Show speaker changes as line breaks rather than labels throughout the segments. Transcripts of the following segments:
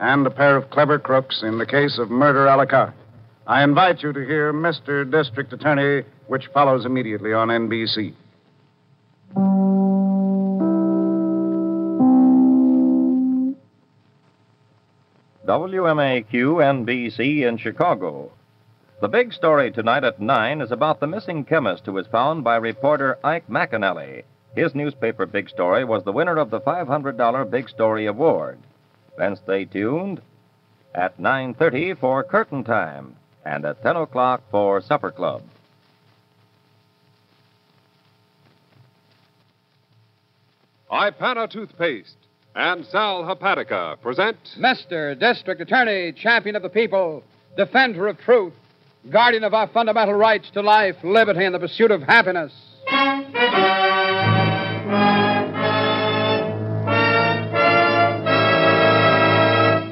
and a pair of clever crooks in the case of murder a la carte. I invite you to hear Mr. District Attorney, which follows immediately on NBC.
WMAQ NBC in Chicago. The big story tonight at 9 is about the missing chemist who was found by reporter Ike McAnally. His newspaper Big Story was the winner of the $500 Big Story Award. Then stay tuned at 9.30 for Curtain Time and at 10 o'clock for Supper Club.
Ipana toothpaste and Sal Hepatica present
Mr. District Attorney, champion of the people, defender of truth, guardian of our fundamental rights to life, liberty, and the pursuit of happiness.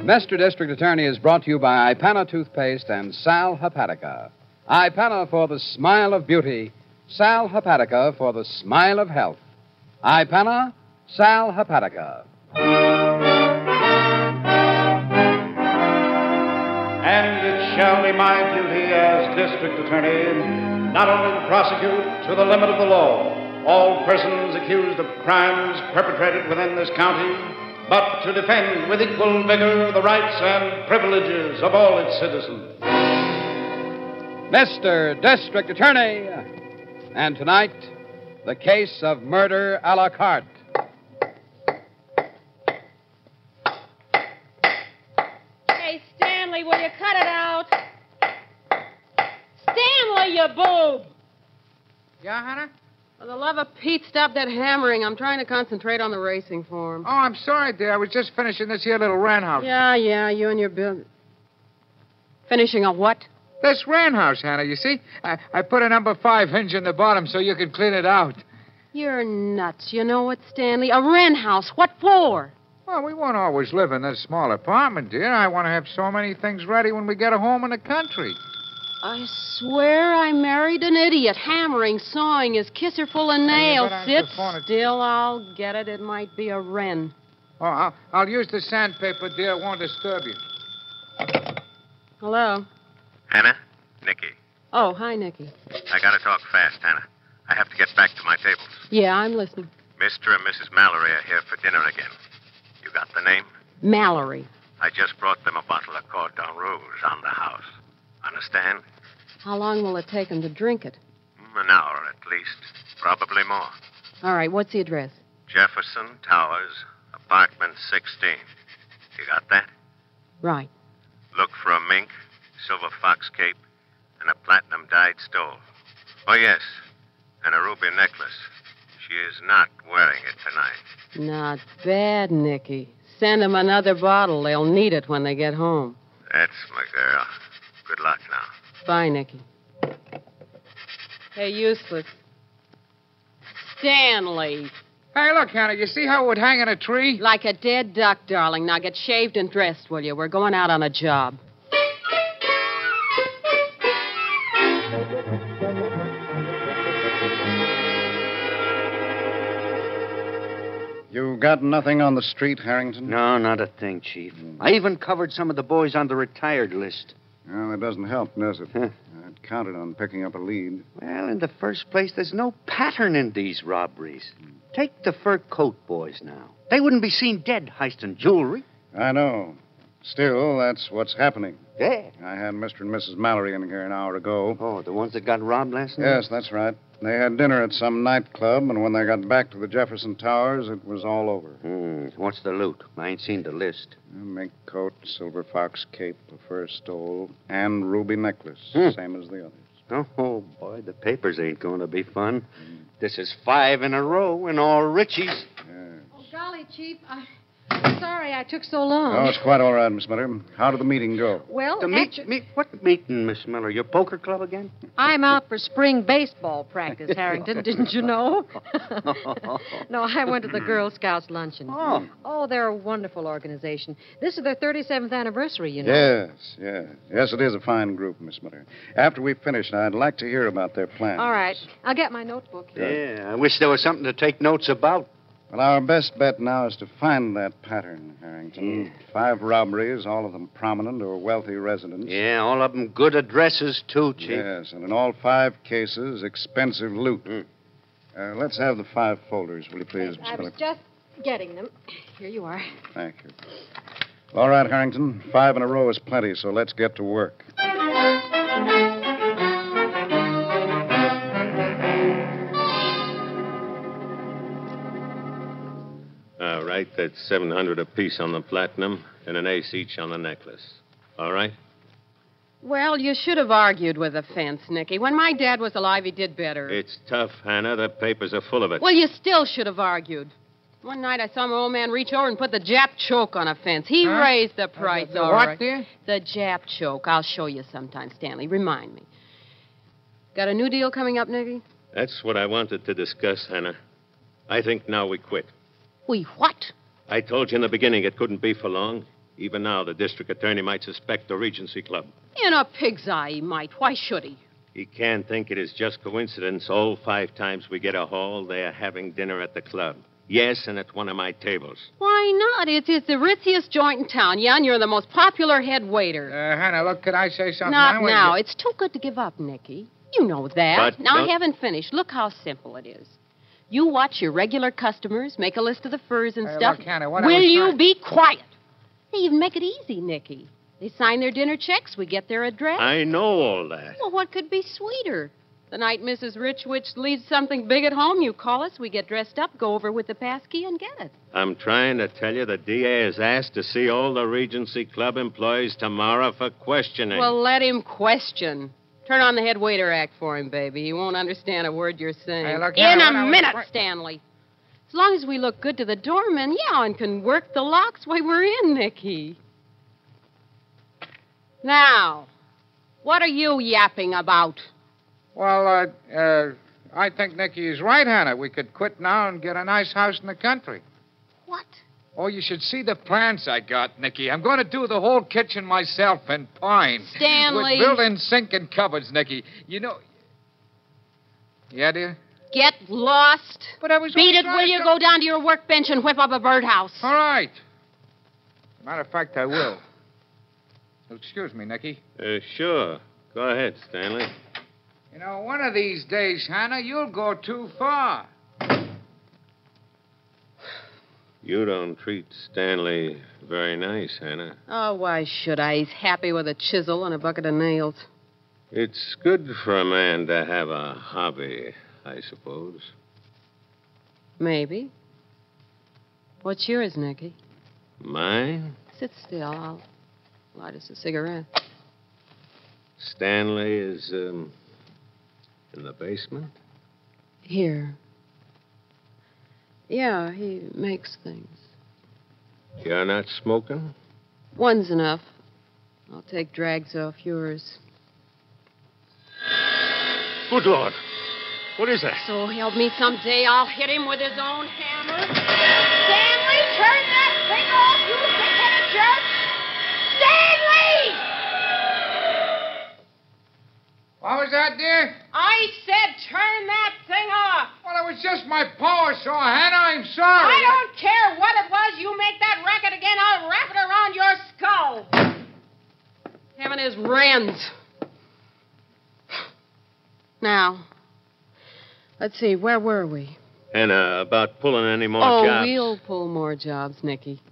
Mr. District Attorney is brought to you by Ipana Toothpaste and Sal Hepatica. Ipana for the smile of beauty, Sal Hepatica for the smile of health. Ipana, Sal Hepatica.
And it shall be my duty as district attorney not only to prosecute to the limit of the law all persons accused of crimes perpetrated within this county, but to defend with equal vigor the rights and privileges of all its citizens.
Mr. District Attorney. And tonight, the case of murder a la carte.
Hey, Stanley, will you cut it out? Stanley, you boob!
Yeah, Hannah?
For the love of Pete, stop that hammering. I'm trying to concentrate on the racing form.
Oh, I'm sorry, dear. I was just finishing this here little wren house.
Yeah, yeah, you and your bill. Finishing a what?
This wren house, Hannah, you see? I, I put a number five hinge in the bottom so you could clean it out.
You're nuts. You know what, Stanley? A wren house. What for?
Well, we won't always live in this small apartment, dear. I want to have so many things ready when we get a home in the country.
I swear I married an idiot. Hammering, sawing, his kisser full of nails.
but
Sit
the phone. It's-
still. I'll get it. It might be a wren.
Oh, I'll, I'll use the sandpaper, dear. It won't disturb you.
Hello.
Hannah? Nicky.
Oh, hi, Nicky.
I gotta talk fast, Hannah. I have to get back to my tables.
Yeah, I'm listening.
Mr. and Mrs. Mallory are here for dinner again. You got the name?
Mallory.
I just brought them a bottle of Cordon Rouge on the house. Understand?
How long will it take him to drink it?
An hour at least. Probably more.
All right, what's the address?
Jefferson Towers, apartment 16. You got that?
Right.
Look for a mink, silver fox cape, and a platinum dyed stole. Oh, yes, and a ruby necklace. She is not wearing it tonight.
Not bad, Nicky. Send them another bottle. They'll need it when they get home.
That's my girl. Good luck now.
Bye, Nicky. Hey, useless. Stanley.
Hey, look, Hannah, you see how it would hang in a tree?
Like a dead duck, darling. Now get shaved and dressed, will you? We're going out on a job.
You got nothing on the street, Harrington?
No, not a thing, Chief. I even covered some of the boys on the retired list.
Well, that doesn't help, does it? I'd counted on picking up a lead.
Well, in the first place, there's no pattern in these robberies. Take the fur coat boys now. They wouldn't be seen dead heisting jewelry.
I know. Still, that's what's happening.
Yeah.
I had Mr. and Mrs. Mallory in here an hour ago.
Oh, the ones that got robbed last night?
Yes, that's right. They had dinner at some nightclub, and when they got back to the Jefferson Towers, it was all over.
Hmm. What's the loot? I ain't seen the list.
A mink coat, silver fox cape, a fur stole, and ruby necklace,
Hmm.
same as the others.
Oh, oh, boy, the papers ain't going to be fun. This is five in a row and all Richies.
Oh, golly, Chief. I... I'm sorry I took so long.
Oh, it's quite all right, Miss Miller. How did the meeting go?
Well,
The meet, meet, what meeting, Miss Miller? Your poker club again?
I'm out for spring baseball practice, Harrington. Didn't you know? no, I went to the Girl Scouts luncheon.
Oh.
Oh, they're a wonderful organization. This is their 37th anniversary, you know.
Yes, yes. Yes, it is a fine group, Miss Miller. After we finish, I'd like to hear about their plans.
All right. I'll get my notebook.
Yeah, I wish there was something to take notes about.
Well, our best bet now is to find that pattern, Harrington. Five robberies, all of them prominent or wealthy residents.
Yeah, all of them good addresses, too, Chief.
Yes, and in all five cases, expensive loot. Uh, let's have the five folders, will you please, Miss
I was
Phillips?
just getting them. Here you are.
Thank you. All right, Harrington. Five in a row is plenty, so let's get to work.
Right, that's 700 apiece on the platinum and an ace each on the necklace. All right?
Well, you should have argued with the fence, Nicky. When my dad was alive, he did better.
It's tough, Hannah. The papers are full of it.
Well, you still should have argued. One night I saw my old man reach over and put the Jap choke on a fence. He
Huh?
raised the price,
the
all
what,
right.
dear?
The Jap choke. I'll show you sometime, Stanley. Remind me. Got a new deal coming up, Nicky?
That's what I wanted to discuss, Hannah. I think now we quit.
We what?
I told you in the beginning it couldn't be for long. Even now, the district attorney might suspect the Regency Club.
In a pig's eye, he might. Why should he?
He can't think it is just coincidence all five times we get a haul, they're having dinner at the club. Yes, and at one of my tables.
Why not? It's, it's the ritziest joint in town. Yeah, and you're the most popular head waiter.
Uh, Hannah, look, could I say something?
Not
now? Wait,
now. It's too good to give up, Nicky. You know that.
But
now,
don't-
I haven't finished. Look how simple it is. You watch your regular customers, make a list of the furs and
Hey,
stuff.
look, Hannah, what I
Will
was
you
trying-
be quiet? They even make it easy, Nicky. They sign their dinner checks, we get their address.
I know all that.
Well, what could be sweeter? The night Mrs. Richwich leaves something big at home, you call us, we get dressed up, go over with the passkey, and get it.
I'm trying to tell you the DA has asked to see all the Regency Club employees tomorrow for questioning.
Well, let him question. Turn on the head waiter act for him, baby. He won't understand a word you're saying.
Hey, look,
In a minute, Stanley. As long as we look good to the doorman, yeah, and can work the locks, why, we're in, Nicky. Now, what are you yapping about?
Well, uh, uh, I think Nicky is right, Hannah. We could quit now and get a nice house in the country.
What?
Oh, you should see the plans I got, Nicky. I'm going to do the whole kitchen myself in pine.
Stanley.
With built-in sink and cupboards, Nicky. You know. Yeah, dear?
Get lost.
But I was
Beat it, will you?
to-
Go down to your workbench and whip up a birdhouse.
All right. Matter of fact, I will. Excuse me, Nicky.
Uh, sure. Go ahead, Stanley.
You know, one of these days, Hannah, you'll go too far.
You don't treat Stanley very nice, Hannah.
Oh, why should I? He's happy with a chisel and a bucket of nails.
It's good for a man to have a hobby, I suppose.
Maybe. What's yours, Nicky?
Mine?
Sit still. I'll light us a cigarette.
Stanley is, um, in the basement?
Here. Yeah, he makes things.
You're not smoking?
One's enough. I'll take drags off yours.
Good Lord. What is that?
So help me someday, I'll hit him with his own hammer. Stanley, turn that thing off, you thick-headed jerk! Stanley!
What was that, dear?
I said turn that thing off.
Well, it was just my power saw, Hannah. I'm sorry.
I don't care what it was. You make that racket again, I'll wrap it around your skull. Having is wrens. Now, let's see, where were we?
Hannah, about pulling any more
oh,
jobs?
we'll pull more jobs, Nicky.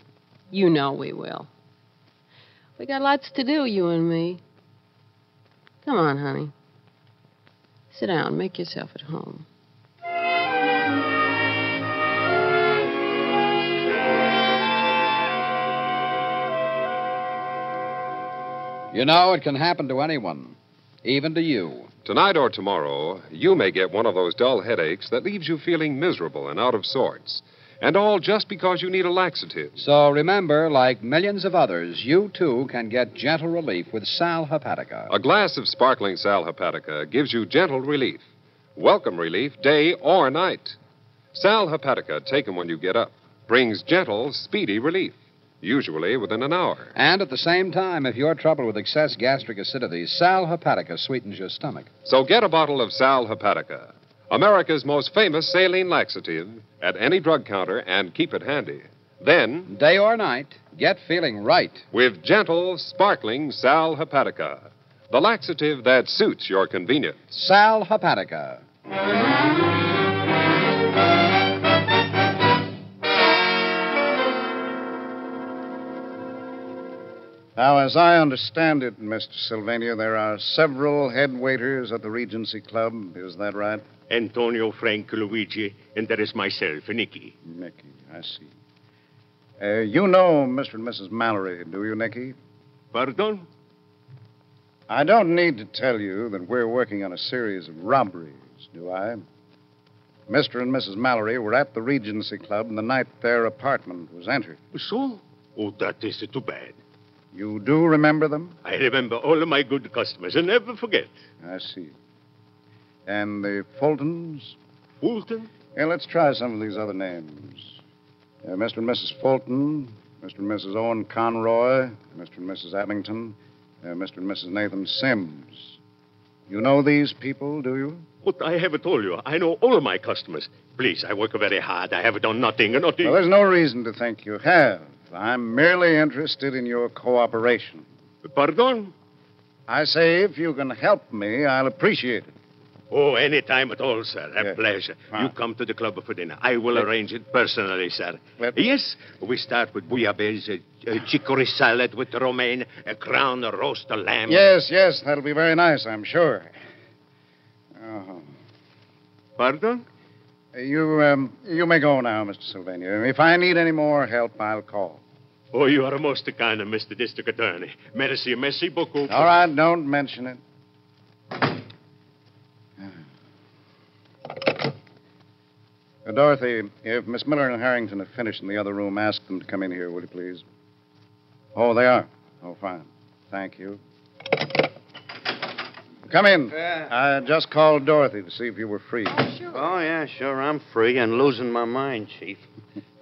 You know we will. We got lots to do, you and me. Come on, honey. Sit down. Make yourself at home.
You know, it can happen to anyone, even to you.
Tonight or tomorrow, you may get one of those dull headaches that leaves you feeling miserable and out of sorts. And all just because you need a laxative.
So remember, like millions of others, you too can get gentle relief with Sal Hepatica.
A glass of sparkling Sal Hepatica gives you gentle relief. Welcome relief, day or night. Sal Hepatica, taken when you get up, brings gentle, speedy relief, usually within an hour.
And at the same time, if you're troubled with excess gastric acidity, Sal Hepatica sweetens your stomach.
So get a bottle of Sal Hepatica. America's most famous saline laxative, at any drug counter and keep it handy. Then,
Day or night, get feeling right.
with gentle, sparkling Sal Hepatica, the laxative that suits your convenience.
Sal Hepatica.
Now, as I understand it, Mr. Sylvania, there are several head waiters at the Regency Club. Is that right?
Antonio, Frank, Luigi, and there is myself, Nicky.
Nicky, I see. Uh, you know Mr. and Mrs. Mallory, do you, Nicky?
Pardon?
I don't need to tell you that we're working on a series of robberies, do I? Mr. and Mrs. Mallory were at the Regency Club the night their apartment was entered.
So? Oh, that is too bad.
You do remember them?
I remember all of my good customers and never forget.
I see. And the Fultons?
Fulton?
Yeah, let's try some of these other names. Uh, Mr. and Mrs. Fulton, Mr. and Mrs. Owen Conroy, Mr. and Mrs. Abington, uh, Mr. and Mrs. Nathan Sims. You know these people, do you?
What I have told you, I know all of my customers. Please, I work very hard. I have done nothing, nothing.
Well, there's no reason to think you have. I'm merely interested in your cooperation.
Pardon?
I say, if you can help me, I'll appreciate it.
Oh, any time at all, sir. A
Yeah.
pleasure.
Fine.
You come to the club for dinner. I will arrange it personally, sir.
Let-
Yes, we start with bouillabaisse, a, a chicory salad with romaine, a crown roast lamb.
Yes, yes, that'll be very nice, I'm sure. Oh.
Pardon?
You, um, you may go now, Mr. Sylvania. If I need any more help, I'll call.
Oh, you are a most kind, of Mr. District Attorney. Merci, merci beaucoup.
All right, don't mention it. Uh, Dorothy, if Miss Miller and Harrington have finished in the other room, ask them to come in here, will you please? Oh, they are. Oh, fine. Thank you. Come in. I just called Dorothy to see if you were free.
Oh, yeah, sure. I'm free and losing my mind, Chief.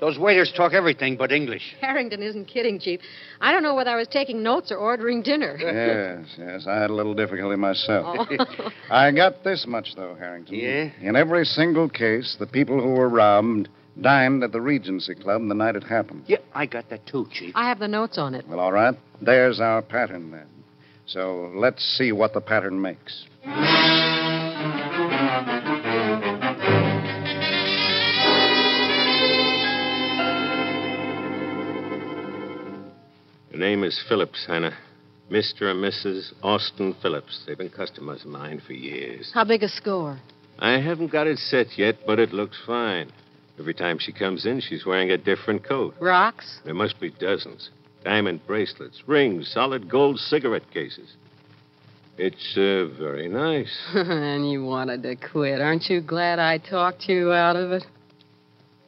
Those waiters talk everything but English.
Harrington isn't kidding, Chief. I don't know whether I was taking notes or ordering dinner.
Yes, yes. I had a little difficulty myself.
Oh.
I got this much, though, Harrington.
Yeah?
In every single case, the people who were robbed dined at the Regency Club the night it happened.
Yeah, I got that too, Chief.
I have the notes on it.
Well, all right. There's our pattern then. So let's see what the pattern makes.
The name is Phillips, Hannah. Mr. and Mrs. Austin Phillips. They've been customers of mine for years.
How big a score?
I haven't got it set yet, but it looks fine. Every time she comes in, she's wearing a different coat.
Rocks?
There must be dozens. Diamond bracelets, rings, solid gold cigarette cases. It's uh, very nice.
and you wanted to quit. Aren't you glad I talked you out of it?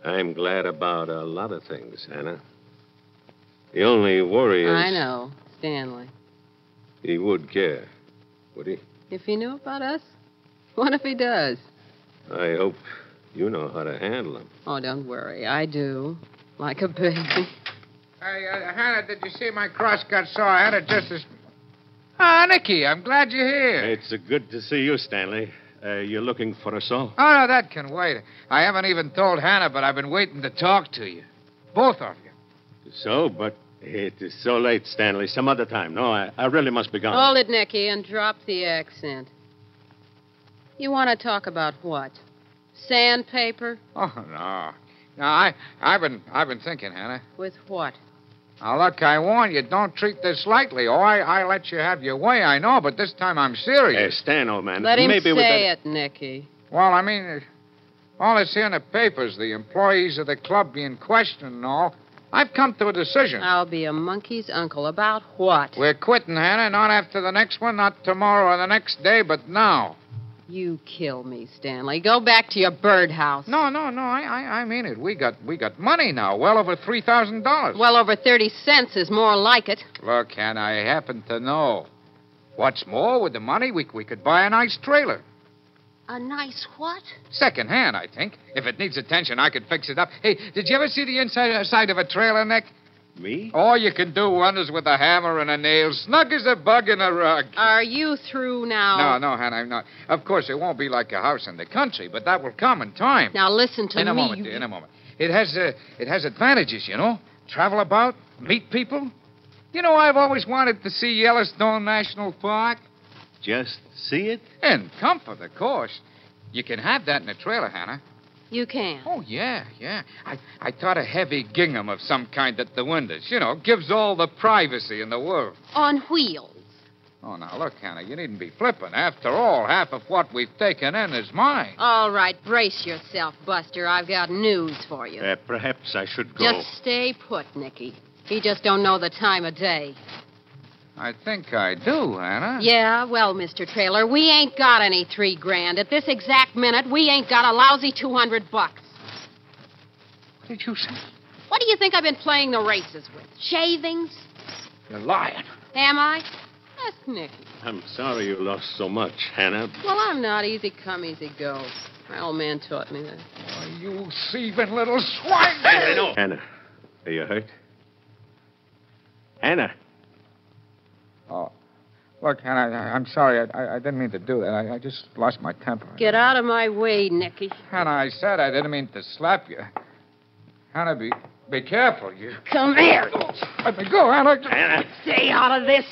I'm glad about a lot of things, Hannah. The only worry is
I know, Stanley.
he would care. Would he?
If he knew about us? What if he does?
I hope you know how to handle him.
Oh, don't worry. I do. Like a baby.
Hey, uh, Hannah, did you see my cross-cut saw? I had it just as. Ah, Nicky, I'm glad you're here.
It's uh, good to see you, Stanley. Uh, you're looking for us all?
Oh, no, that can wait. I haven't even told Hannah, but I've been waiting to talk to you. Both of you.
So, but it is so late, Stanley. Some other time. No, I, I really must be gone.
Hold it, Nicky, and drop the accent. You want to talk about what? Sandpaper?
Oh, no. No, I, I've been, I've been thinking, Hannah.
With what?
Now, look, I warn you, don't treat this lightly. Oh, I, I let you have your way, I know, but this time I'm serious.
Stan, old man.
Let him
maybe
say
we better...
it, Nicky.
Well, I mean, all that's here in the papers, the employees of the club being questioned and all. I've come to a decision.
I'll be a monkey's uncle. About what?
We're quitting, Hannah, not after the next one, not tomorrow or the next day, but now.
You kill me, Stanley. Go back to your birdhouse.
No, no, no, I, I, I mean it. We got, we got money now, well over three thousand dollars.
Well, over 30 cents is more like it.
Look, Hannah, I happen to know. What's more, with the money, we, we could buy a nice trailer.
A nice what?
Second hand, I think. If it needs attention, I could fix it up. Hey, did you ever see the inside uh, side of a trailer, Nick?
Me?
All you can do wonders with a hammer and a nail, snug as a bug in a rug.
Are you through now?
No, no, Hannah, I'm not. Of course, it won't be like a house in the country, but that will come in time.
Now listen to
in a
me.
moment,
you-
dear, in a moment. It has uh, it has advantages, you know. Travel about, meet people. You know, I've always wanted to see Yellowstone National Park.
Just see it?
In comfort, of course. You can have that in a trailer, Hannah.
You can.
Oh, yeah, yeah. I, I thought a heavy gingham of some kind at the windows. You know, gives all the privacy in the world.
On wheels.
Oh, now, look, Hannah, you needn't be flippant. After all, half of what we've taken in is mine.
All right, brace yourself, Buster. I've got news for you.
Uh, perhaps I should go.
Just stay put, Nicky. He just don't know the time of day.
I think I do, Hannah.
Yeah, well, Mr. Trailer, we ain't got any three grand. At this exact minute, we ain't got a lousy 200 bucks.
What did you say?
What do you think I've been playing the races with? Shavings?
You're lying.
Am I? Ask Nicky.
I'm sorry you lost so much, Hannah.
Well, I'm not easy come, easy go. My old man taught me that.
Oh, you thieving little swine.
I know. Hannah, are you hurt? Hannah.
Oh. Look, Hannah, I, I'm sorry. I, I, didn't mean to do that. I, I just lost my temper.
Get out of my way, Nicky.
Hannah, I said I didn't mean to slap you. Hannah, be be careful. You.
Come here.
Oh, let me go, Hannah.
Hannah.
Stay out of this.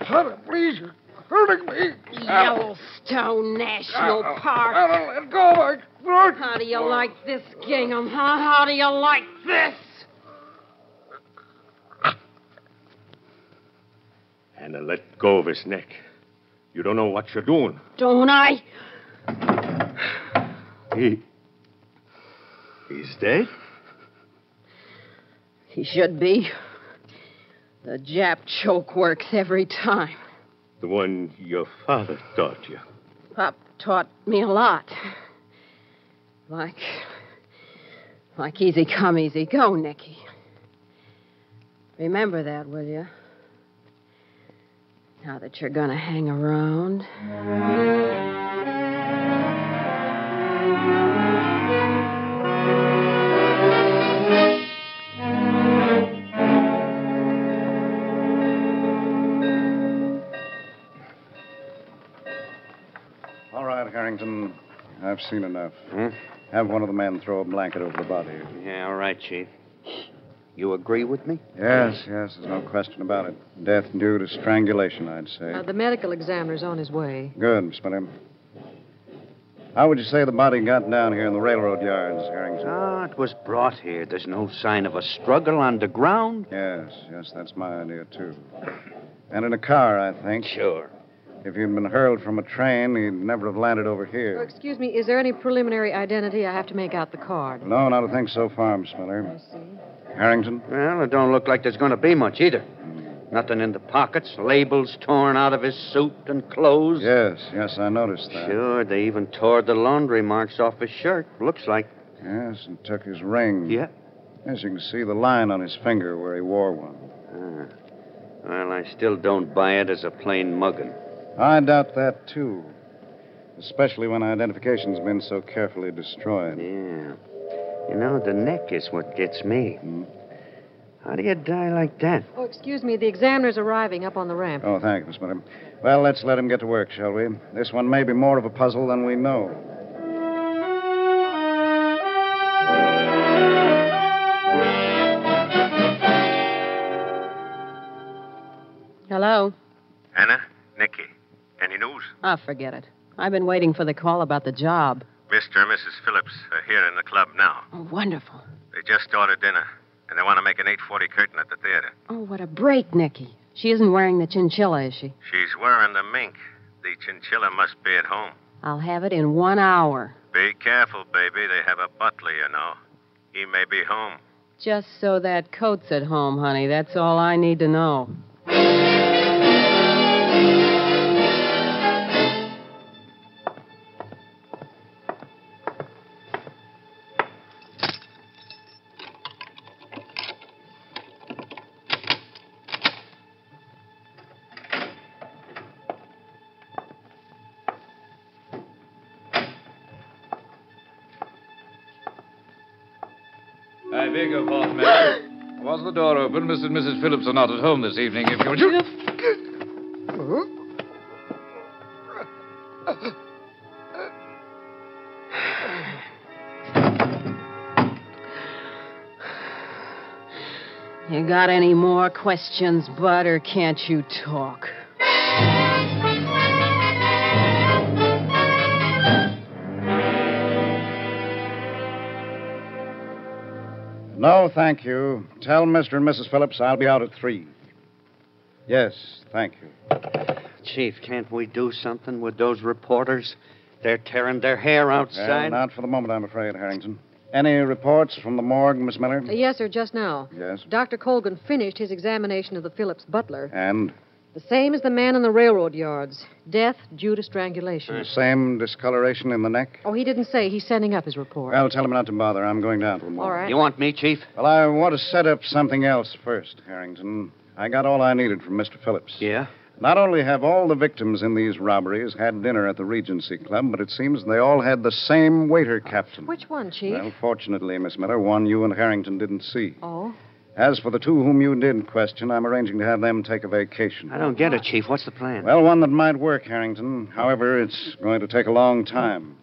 Hannah, please. You're hurting me.
Yellowstone National
Hannah,
Park.
Hannah, let go of my throat.
How do you like this, Gingham, huh? How do you like this?
Hannah, let go of his neck. You don't know what you're doing.
Don't I?
He. He's dead?
He should be. The Jap choke works every time.
The one your father taught you.
Pop taught me a lot. Like. Like easy come, easy go, Nicky. Remember that, will you? Now that you're gonna hang around.
All right, Harrington. I've seen enough.
Hmm?
Have one of the men throw a blanket over the body.
Yeah, all right, Chief. You agree with me?
Yes, yes, there's no question about it. Death due to strangulation, I'd say.
Uh, the medical examiner's on his way.
Good, Miss Miller. How would you say the body got down here in the railroad yards, Harrington?
Ah, it was brought here. There's no sign of a struggle on the ground.
Yes, yes, that's my idea, too. And in a car, I think.
Sure.
If he'd been hurled from a train, he'd never have landed over
Oh,
here.
excuse me, is there any preliminary identity? I have to make out the card.
No, not a thing so far, Miss Miller.
I see.
Harrington?
Well, it don't look like there's going to be much either. Nothing in the pockets, labels torn out of his suit and clothes.
Yes, yes, I noticed that.
Sure, they even tore the laundry marks off his shirt. Looks like.
Yes, and took his ring.
Yeah.
Yes, you can see the line on his finger where he wore one.
Ah. Well, I still don't buy it as a plain mugging.
I doubt that, too. Especially when identification's been so carefully destroyed.
Yeah. You know, the neck is what gets me.
Hmm.
How do you die like that?
Oh, excuse me, the examiner's arriving up on the ramp.
Oh, thank you, Miss Miller. Well, let's let him get to work, shall we? This one may be more of a puzzle than we know.
Hello?
Hannah, Nicky, any news?
Oh, forget it. I've been waiting for the call about the job.
Mr. and Mrs. Phillips are here in the club now.
Oh, wonderful.
They just ordered dinner, and they want to make an 840 curtain at the theater.
Oh, what a break, Nicky. She isn't wearing the chinchilla, is she?
She's wearing the mink. The chinchilla must be at home.
I'll have it in one hour.
Be careful, baby. They have a butler, you know. He may be home.
Just so that coat's at home, honey. That's all I need to know.
Mr. and Mrs. Phillips are not at home this evening. If you...
You got any more questions, Bud, or can't you talk?
No, thank you. Tell Mr. and Mrs. Phillips I'll be out at three. Yes, thank you.
Chief, can't we do something with those reporters? They're tearing their hair outside.
Well,
outside.
not for the moment, I'm afraid, Harrington. Any reports from the morgue, Miss Miller?
Yes, sir, just now.
Yes.
Dr. Colgan finished his examination of the Phillips butler.
And
The same as the man in the railroad yards. Death due to strangulation.
the same discoloration in the neck?
Oh, he didn't say. He's sending up his report.
Well, tell him not to bother. I'm going down to the morgue.
All right.
You want me, Chief?
Well, I want to set up something else first, Harrington. I got all I needed from Mr. Phillips.
Yeah.
Not only have all the victims in these robberies had dinner at the Regency Club, but it seems they all had the same waiter captain.
Which one, Chief?
Well, fortunately, Miss Miller, one you and Harrington didn't see.
Oh.
As for the two whom you did question, I'm arranging to have them take a vacation.
I don't get it, Chief. What's the plan?
Well, one that might work, Harrington. However, it's going to take a long time.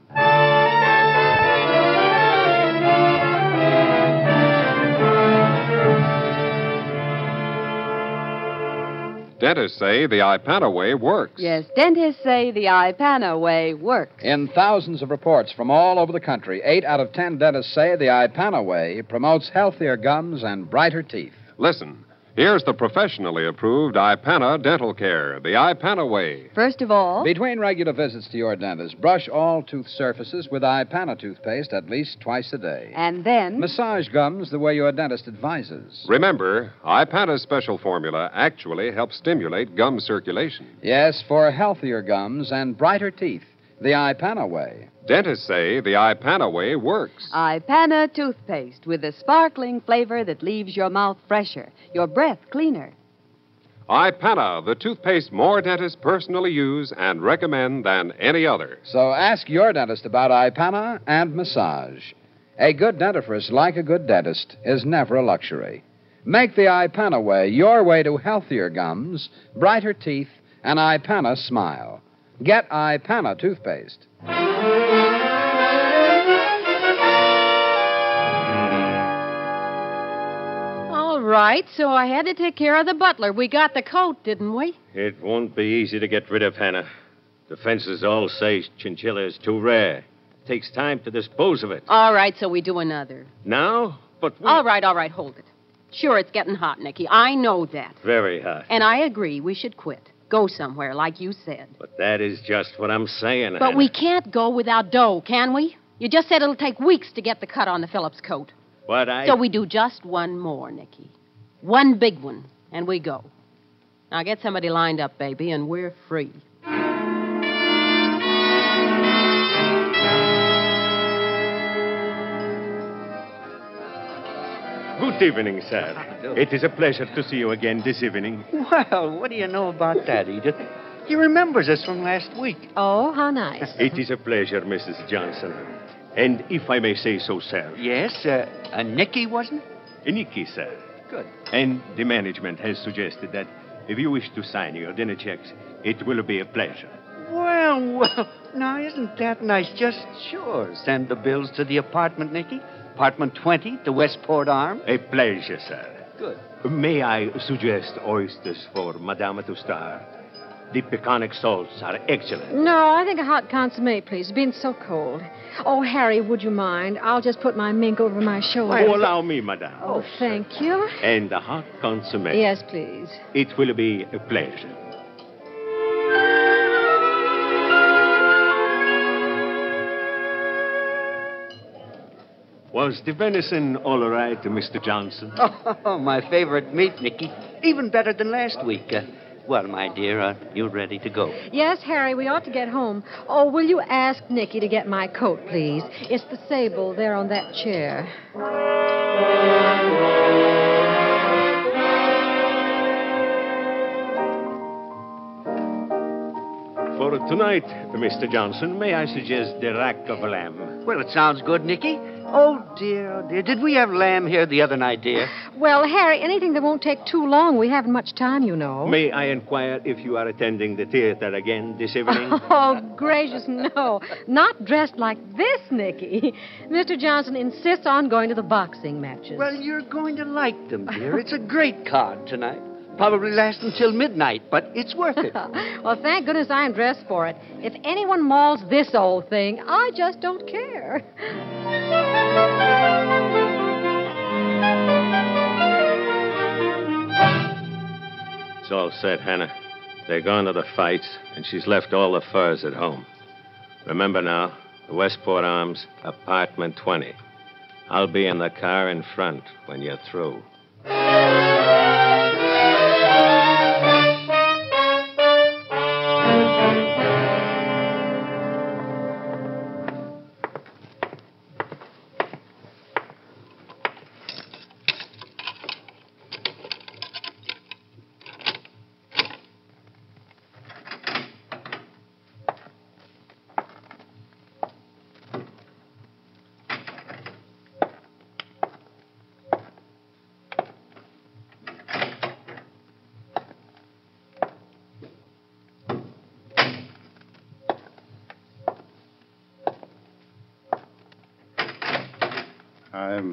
Dentists say the Ipana way works.
Yes, dentists say the Ipana way works.
In thousands of reports from all over the country, eight out of ten dentists say the Ipana way promotes healthier gums and brighter teeth.
Listen, here's the professionally approved Ipana dental care, the Ipana way.
First of all,
Between regular visits to your dentist, brush all tooth surfaces with Ipana toothpaste at least twice a day.
and then
Massage gums the way your dentist advises.
Remember, Ipana's special formula actually helps stimulate gum circulation.
Yes, for healthier gums and brighter teeth, the Ipana way.
Dentists say the Ipana way works.
Ipana toothpaste with a sparkling flavor that leaves your mouth fresher, your breath cleaner.
Ipana, the toothpaste more dentists personally use and recommend than any other.
So ask your dentist about Ipana and massage. A good dentifrice, like a good dentist, is never a luxury. Make the Ipana way your way to healthier gums, brighter teeth, and Ipana smile. Get Ipana toothpaste.
All right, so I had to take care of the butler. We got the coat, didn't we?
It won't be easy to get rid of Hannah. The fences all say chinchilla is too rare. It Takes time to dispose of it.
All right, so we do another.
Now? But we...
All right, all right, hold it. Sure, it's getting hot, Nicky. I know that.
Very hot.
And I agree we should quit. Go somewhere, like you said.
But that is just what I'm saying,
But
Hannah.
we can't go without dough, can we? You just said it'll take weeks to get the cut on the Phillips coat.
What I...
So we do just one more, Nicky. One big one, and we go. Now get somebody lined up, baby, and we're free.
Good evening, sir. It is a pleasure to see you again this evening.
Well, what do you know about that, Edith? He remembers us from last week.
Oh, how nice.
It is a pleasure, Mrs. Johnson. And if I may say so, sir.
Yes, uh, uh, Nicky wasn't?
Nicky, sir.
Good.
And the management has suggested that if you wish to sign your dinner checks, it will be a pleasure.
Well, well, now isn't that nice? Just sure. Send the bills to the apartment, Nicky. Apartment 20, the Westport Arm.
A pleasure, sir.
Good.
May I suggest oysters for Madame Tustar? The pecanic salts are excellent.
No, I think a hot consomme, please. It's been so cold. Oh, Harry, would you mind? I'll just put my mink over my shoulder.
Oh, allow me, Madame.
Oh, thank you.
And a hot consomme.
Yes, please.
It will be a pleasure. Was the venison all right, Mr. Johnson?
Oh, my favorite meat, Nicky. Even better than last week. Uh, well, my dear, are you ready to go?
Yes, Harry, we ought to get home. Oh, will you ask Nicky to get my coat, please? It's the sable there on that chair.
For tonight, Mr. Johnson, may I suggest the rack of lamb?
Well, it sounds good, Nicky. Oh, dear, oh, dear. Did we have lamb here the other night, dear?
Well, Harry, anything that won't take too long. We haven't much time, you know.
May I inquire if you are attending the theater again this evening?
Oh, gracious, no. Not dressed like this, Nicky. Mr. Johnson insists on going to the boxing matches.
Well, you're going to like them, dear. It's a great card tonight. Probably last until midnight, but it's worth it.
well, thank goodness I'm dressed for it. If anyone mauls this old thing, I just don't care.
It's all set, Hannah. They're gone to the fights, and she's left all the furs at home. Remember now, the Westport Arms, apartment 20. I'll be in the car in front when you're through.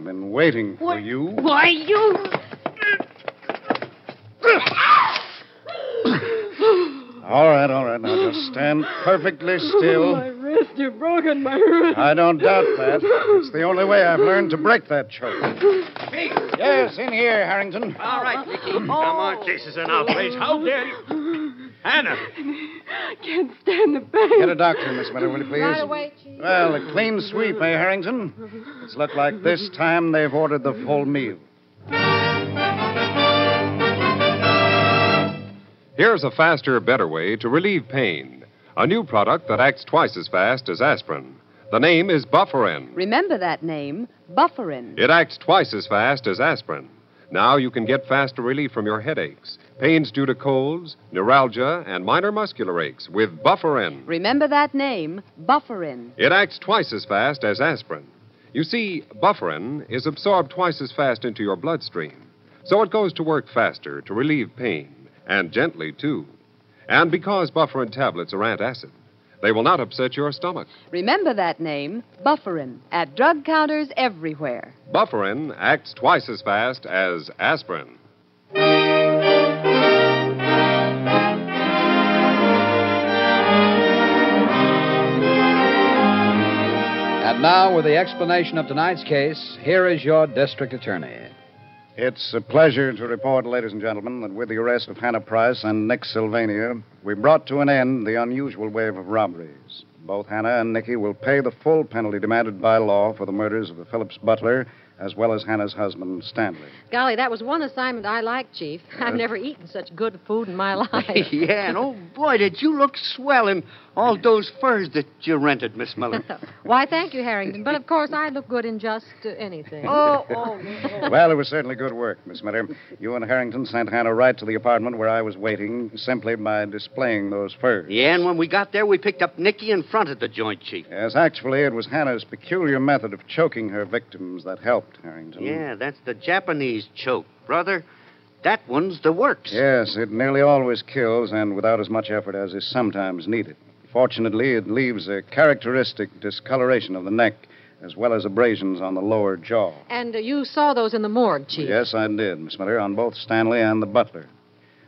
I've been waiting for you.
Why, you.
All right, all right. Now just stand perfectly still.
My wrist, you've broken my wrist.
I don't doubt that. It's the only way I've learned to break that choke. Yes, in here, Harrington.
All right, Nicky. Come on, this is an outrage. How dare you? Hannah.
I can't stand the pain.
Get a doctor, Miss Miller, will you please?
Right away, Chief.
Well, a clean sweep, eh, Harrington? It's looked like this time they've ordered the full meal.
Here's a faster, better way to relieve pain. A new product that acts twice as fast as aspirin. The name is Bufferin.
Remember that name, Bufferin.
It acts twice as fast as aspirin. Now you can get faster relief from your headaches, pains due to colds, neuralgia, and minor muscular aches with Bufferin.
Remember that name, Bufferin.
It acts twice as fast as aspirin. You see, Bufferin is absorbed twice as fast into your bloodstream, so it goes to work faster to relieve pain, and gently, too. And because Bufferin tablets are antacid, they will not upset your stomach.
Remember that name, Bufferin, at drug counters everywhere.
Bufferin acts twice as fast as aspirin.
Now, with the explanation of tonight's case, here is your district attorney.
It's a pleasure to report, ladies and gentlemen, that with the arrest of Hannah Price and Nick Sylvania, we brought to an end the unusual wave of robberies. Both Hannah and Nicky will pay the full penalty demanded by law for the murders of the Phillips butler, as well as Hannah's husband, Stanley.
Golly, that was one assignment I liked, Chief. I've uh, never eaten such good food in my life.
yeah, and oh boy, did you look swell in all those furs that you rented, Miss Miller.
Why, thank you, Harrington. But of course, I look good in just uh, anything.
oh, oh,
Well, it was certainly good work, Miss Miller. You and Harrington sent Hannah right to the apartment where I was waiting simply by displaying those furs.
Yeah, and when we got there, we picked up Nicky in front of the joint, Chief.
Yes, actually, it was Hannah's peculiar method of choking her victims that helped Harrington.
Yeah, that's the Japanese choke, brother. That one's the works.
Yes, it nearly always kills, and without as much effort as is sometimes needed. Fortunately, it leaves a characteristic discoloration of the neck, as well as abrasions on the lower jaw.
And uh, you saw those in the morgue, Chief.
Yes, I did, Miss Miller, on both Stanley and the butler.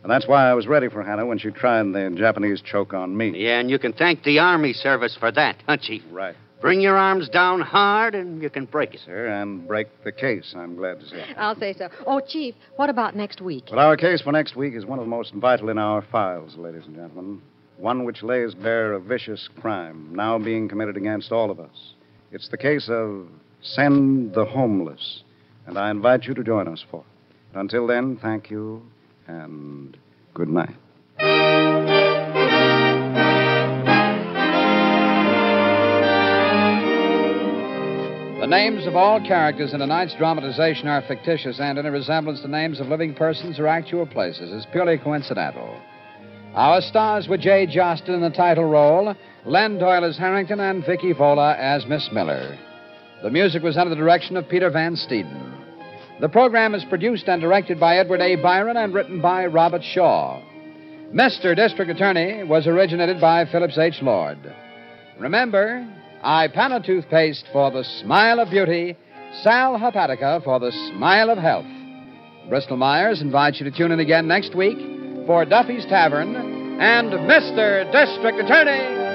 And that's why I was ready for Hannah when she tried the Japanese choke on me.
Yeah, and you can thank the Army service for that, huh, Chief?
Right.
Bring your arms down hard, and you can break it.
Sir, and break the case, I'm glad to say.
I'll say so. Oh, Chief, what about next week?
Well, our case for next week is one of the most vital in our files, ladies and gentlemen. One which lays bare a vicious crime now being committed against all of us. It's the case of Send the Homeless, and I invite you to join us for it. Until then, thank you and good night.
The names of all characters in tonight's dramatization are fictitious, and any resemblance to names of living persons or actual places is purely coincidental. Our stars were Jay Jostyn in the title role, Len Doyle as Harrington, and Vicki Vola as Miss Miller. The music was under the direction of Peter Van Steeden. The program is produced and directed by Edward A. Byron and written by Robert Shaw. Mr. District Attorney was originated by Phillips H. Lord. Remember, Ipana toothpaste for the smile of beauty, Sal Hepatica for the smile of health. Bristol Myers invites you to tune in again next week for Duffy's Tavern and Mr. District Attorney.